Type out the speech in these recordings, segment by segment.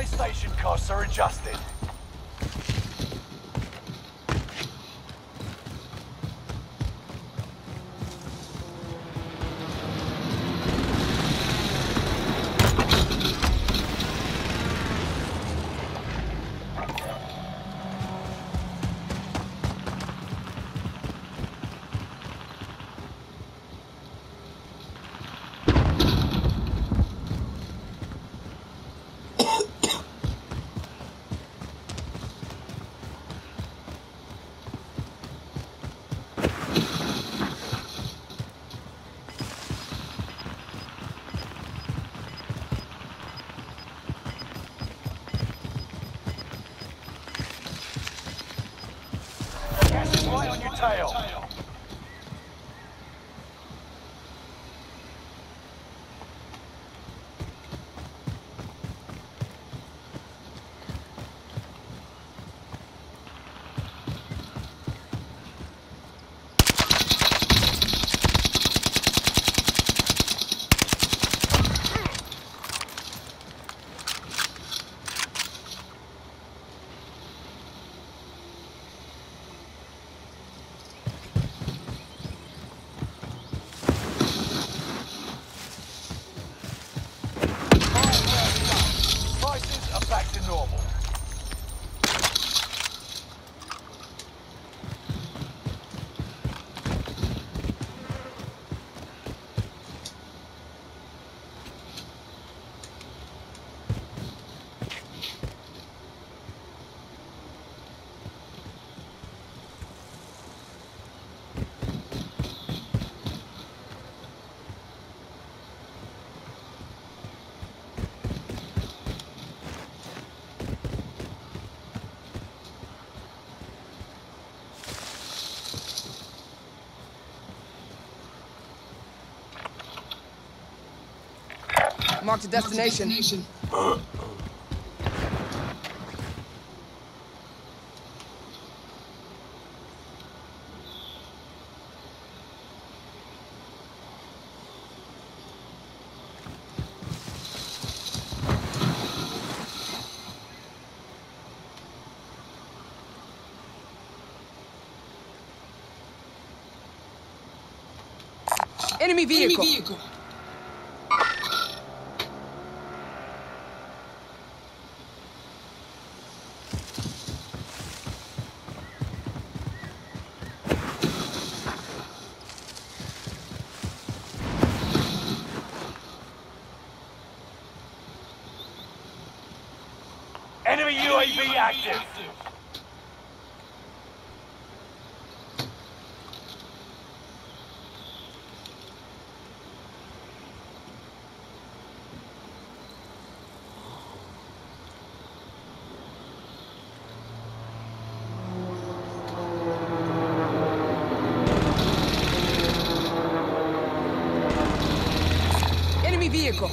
Buy station costs are adjusted. Marked a destination. Enemy vehicle. Enemy UAV active. Enemy vehicle.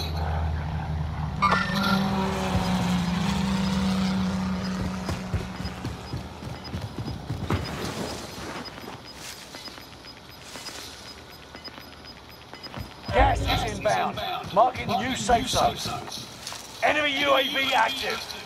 Gas is inbound. Marking new safe zones. Enemy UAV active.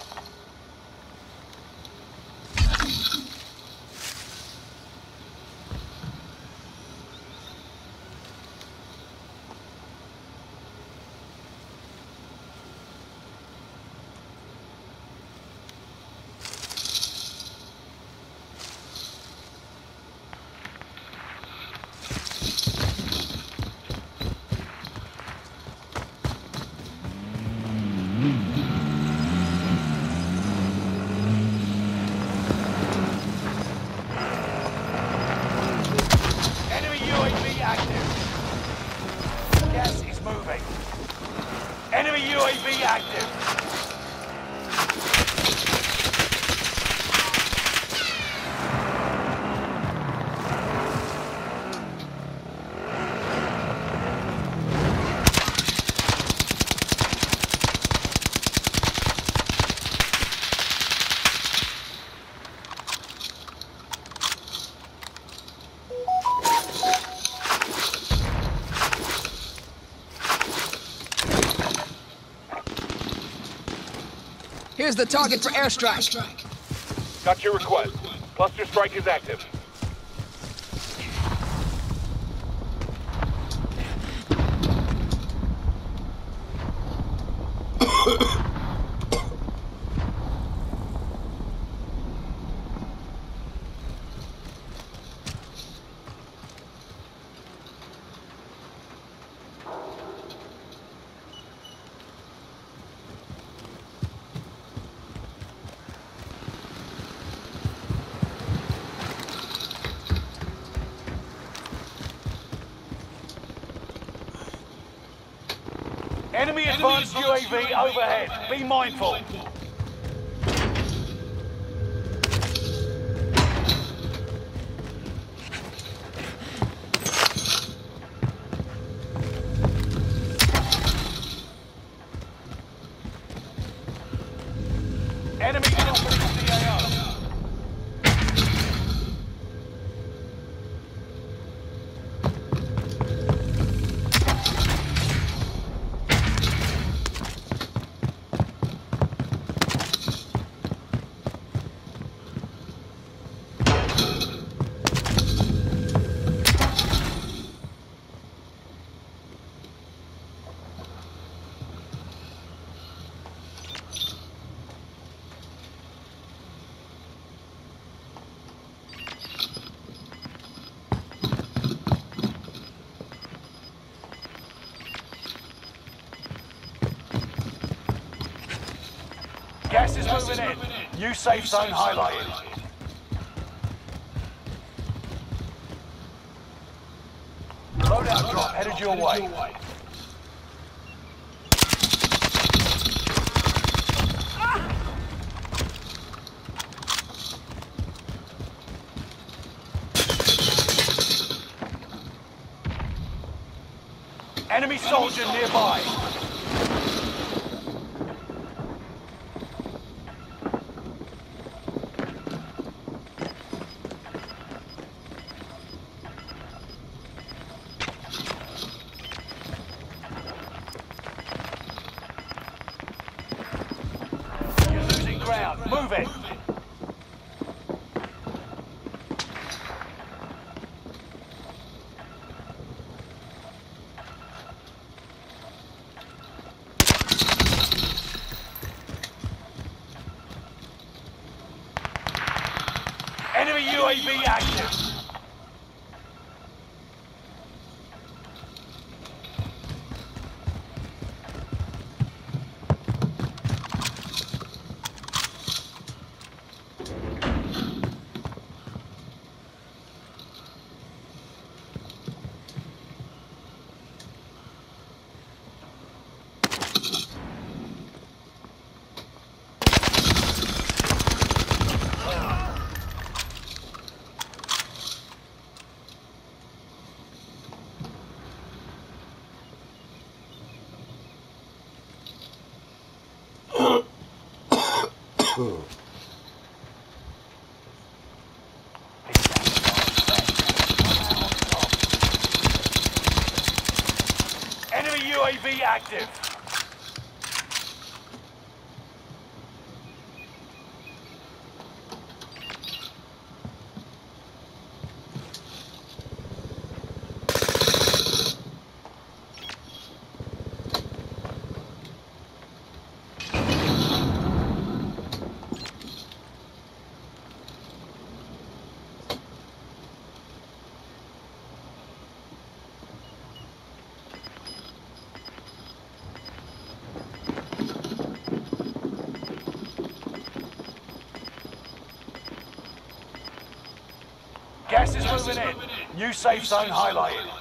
active. Here's the target for airstrike. Got your request. Cluster strike is active. Enemy advanced UAV overhead. Be mindful. Gas is moving in. New safe zone highlighted. Loadout drop headed your way. Enemy soldier nearby. Enemy UAV active. Gas is moving in. New safe zone highlighted.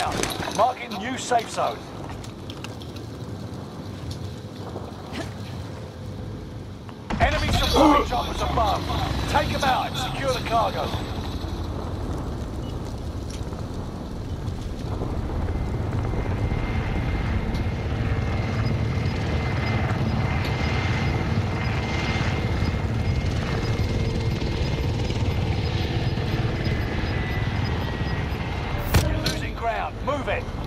Inbound. Marking new safe zone. Enemy supply choppers above. Take them out and secure the cargo. Ground.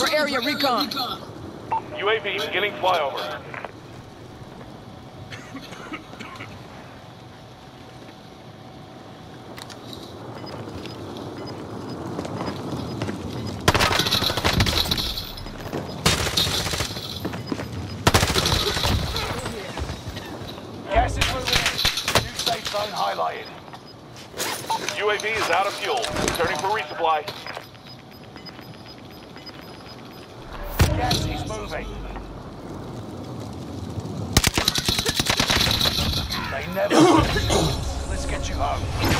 For area recon. UAV beginning flyover. Is in. New safe zone highlighted. UAV is out of fuel. Returning for resupply. Gas is moving. They never. Let's get you home.